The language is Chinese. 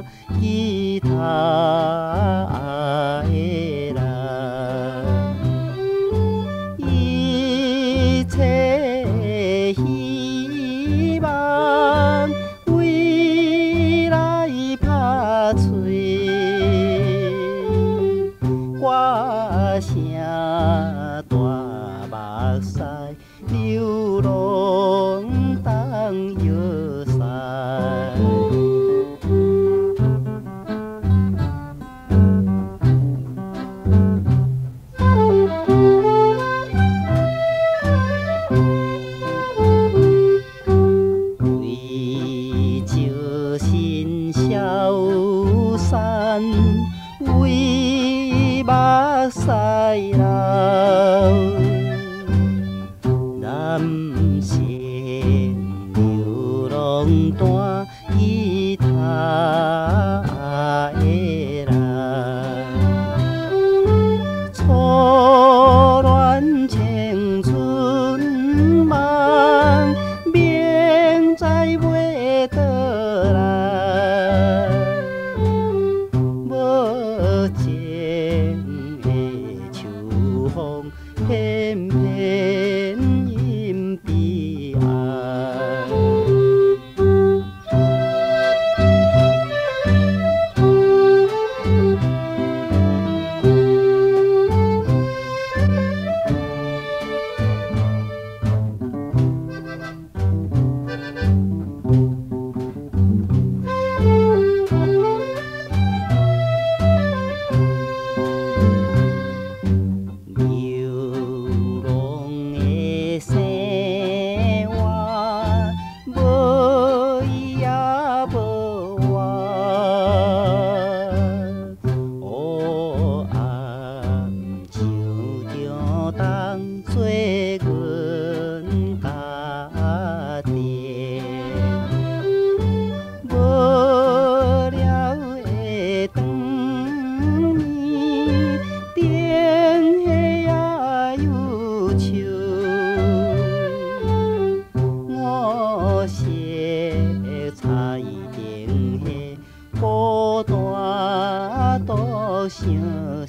尽大吉他的。人，一切希望未来拍碎，我声大目屎流浪当药为目屎流。男性 ของเพมเพ 行。